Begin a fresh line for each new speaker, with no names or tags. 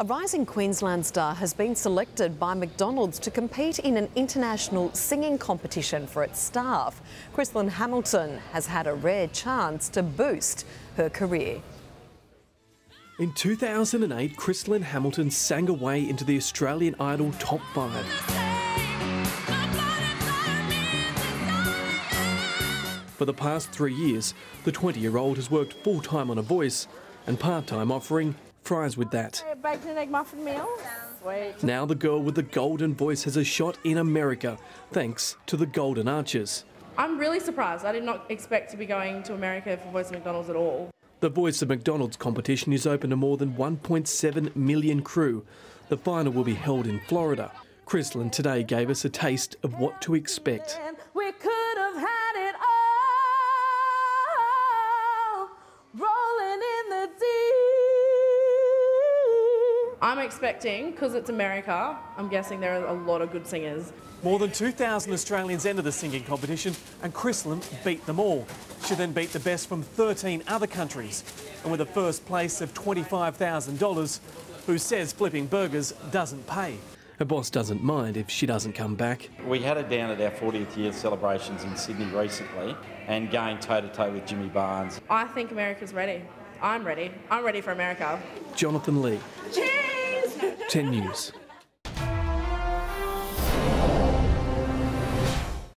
A rising Queensland star has been selected by McDonald's to compete in an international singing competition for its staff. Chrislyn Hamilton has had a rare chance to boost her career.
In 2008, Chrislyn Hamilton sang her way into the Australian Idol top five. For the past three years, the 20 year old has worked full time on a voice and part time offering fries with that.
Bacon and egg muffin meal. Sweet.
Now the girl with the golden voice has a shot in America, thanks to the Golden Arches.
I'm really surprised. I did not expect to be going to America for Voice of McDonald's at all.
The Voice of McDonald's competition is open to more than 1.7 million crew. The final will be held in Florida. Chrislyn today gave us a taste of what to expect.
I'm expecting, because it's America, I'm guessing there are a lot of good singers.
More than 2,000 Australians entered the singing competition and Chrislyn beat them all. She then beat the best from 13 other countries. And with a first place of $25,000, who says flipping burgers doesn't pay. Her boss doesn't mind if she doesn't come back.
We had her down at our 40th year celebrations in Sydney recently and going toe to toe with Jimmy Barnes.
I think America's ready. I'm ready. I'm ready for America.
Jonathan Lee,
Cheers!
10 News.